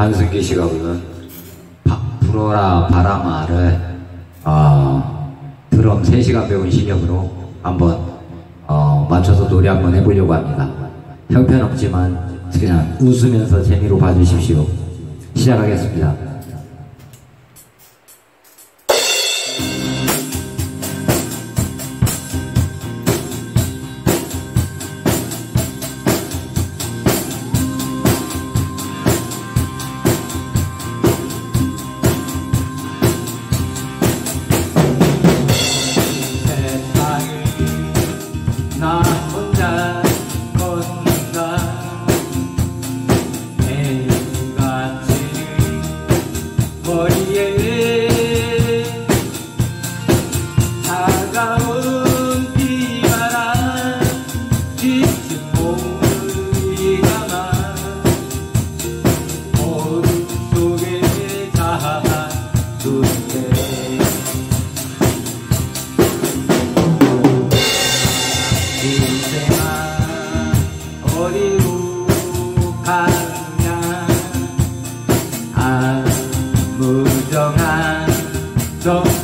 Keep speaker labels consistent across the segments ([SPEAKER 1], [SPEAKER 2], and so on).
[SPEAKER 1] 한승기 씨가 부른 바, 불어라 바람아를 어, 드럼 3시간 배운 실력으로 한번 어, 맞춰서 노래 한번 해보려고 합니다. 형편없지만 그냥 웃으면서 재미로 봐주십시오. 시작하겠습니다. Don't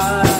[SPEAKER 1] I